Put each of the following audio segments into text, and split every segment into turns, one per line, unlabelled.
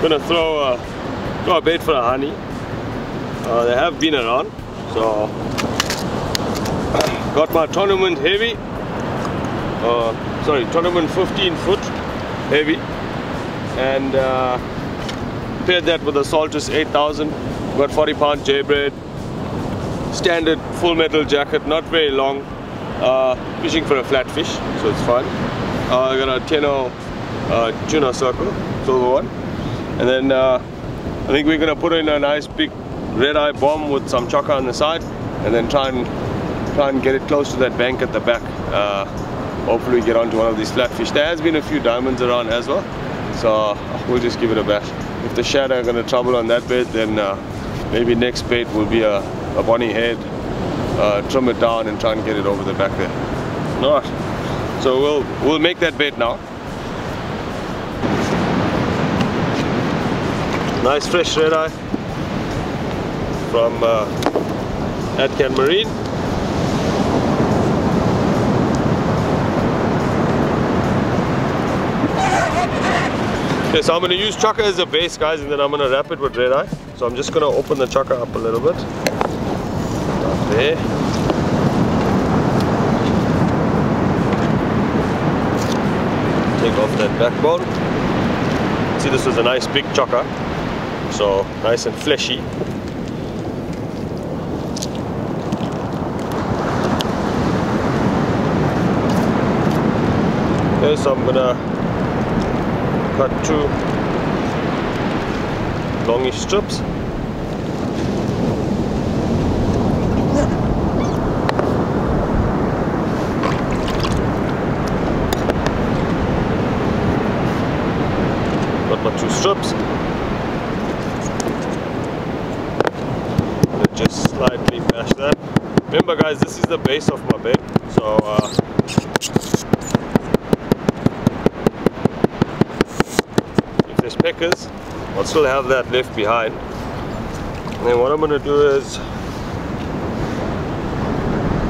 gonna throw a, throw a bait for a honey. Uh, they have been around, so got my tournament heavy. Uh, sorry, tournament 15 foot heavy, and uh, paired that with a Saltus 8000. Got 40 pound J braid, standard full metal jacket, not very long. Uh, fishing for a flatfish, so it's fun. Uh, I got a Tenno uh, tuna circle, silver one. And then uh, I think we're gonna put in a nice big red eye bomb with some chokka on the side and then try and try and get it close to that bank at the back. Uh, hopefully we get onto one of these flatfish. There has been a few diamonds around as well, so we'll just give it a bash. If the shad are gonna trouble on that bait, then uh, maybe next bait will be a, a bonny head, uh, trim it down and try and get it over the back there. Alright, so we'll, we'll make that bait now. Nice fresh red eye from uh, Adcan Marine. Okay, so I'm going to use chokka as a base guys and then I'm going to wrap it with red eye. So I'm just going to open the chokka up a little bit. There. Take off that backbone. See this was a nice big chokka. So nice and fleshy. Okay, so I'm gonna cut two longish strips. Two strips. And just Remember guys, this is the base of my bed. So uh, if there's peckers, I'll still have that left behind. And then what I'm gonna do is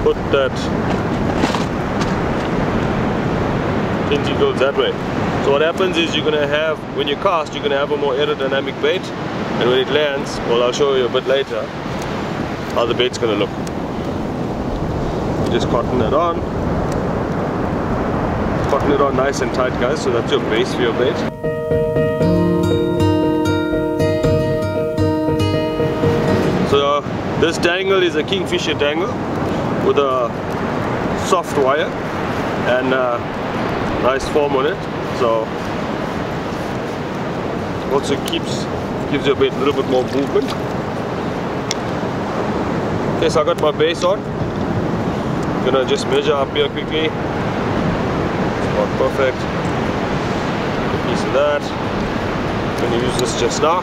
put that tentacles that way. So what happens is you're gonna have, when you cast, you're gonna have a more aerodynamic bait, and when it lands, well I'll show you a bit later how the bait's gonna look. Just cotton it on, cotton it on nice and tight guys, so that's your base for your bait. So this dangle is a kingfisher dangle with a soft wire and nice form on it. So also keeps gives you a bit little bit more movement. Okay, so I got my base on. Gonna just measure up here quickly. Perfect. A piece of that. Gonna use this just now.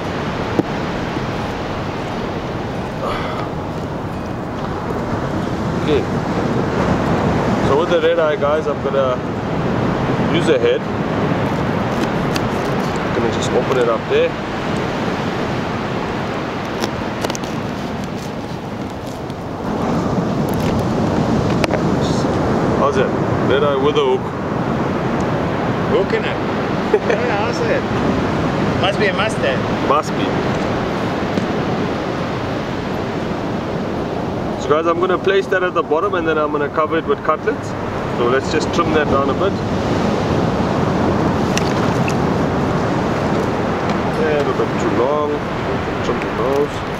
Okay. So with the red eye guys, I'm gonna use a head. Gonna just open it up there. How's it? Red eye with a hook.
Hooking it. yeah, how's it? Must be a mustard.
Must be. So guys, I'm gonna place that at the bottom and then I'm gonna cover it with cutlets. So let's just trim that down a bit. A bit too long. Trim the nose.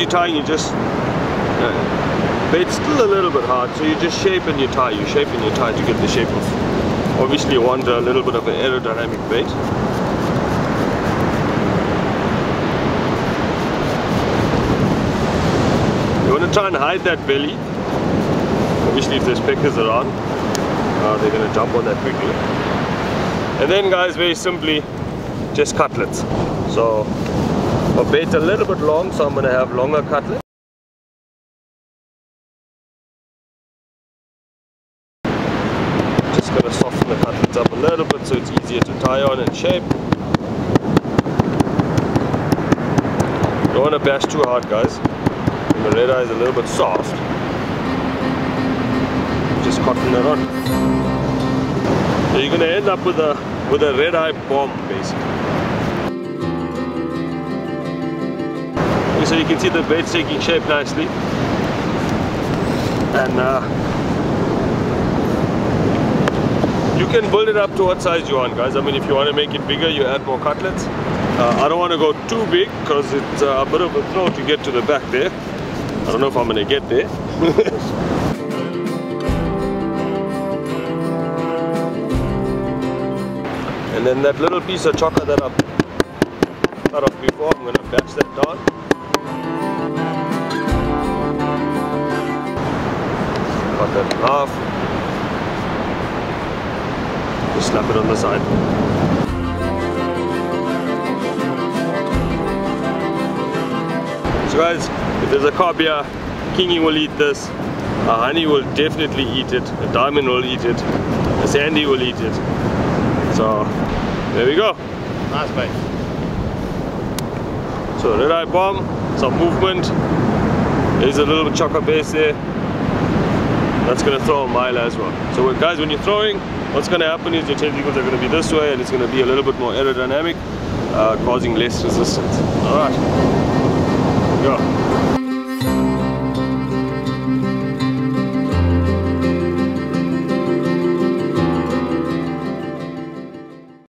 You're tying, you just uh, bait's still a little bit hard, so you just shape and you tie. You shape and you tie to get the shape of. Obviously, you want a little bit of an aerodynamic bait. You want to try and hide that belly. Obviously, if there's peckers around, uh, they're going to jump on that quickly. And then, guys, very simply, just cutlets. So my bait's a little bit long, so I'm going to have longer cutlets. Just to soften the cutlets up a little bit so it's easier to tie on and shape. Don't want to bash too hard guys. The red eye is a little bit soft. Just cotton it on. So you're to end up with a with a red eye bomb basically. So you can see the bed's taking shape nicely. And uh, you can build it up to what size you want guys. I mean if you want to make it bigger you add more cutlets. Uh, I don't want to go too big because it's uh, a bit of a throw to get to the back there. I don't know if I'm going to get there. and then that little piece of chocolate that I've cut off before, I'm going to bash that down. Cut that in half. Just slap it on the side. So guys, if there's a cobia, Kingy will eat this, a honey will definitely eat it, a diamond will eat it, a sandy will eat it. So, there we go.
Nice bait.
So red eye bomb, some movement. There's a little chocolate base there. That's gonna throw a mile as well. So guys, when you're throwing, what's gonna happen is your tentacles are gonna be this way and it's gonna be a little bit more aerodynamic, uh, causing less resistance. All right, go.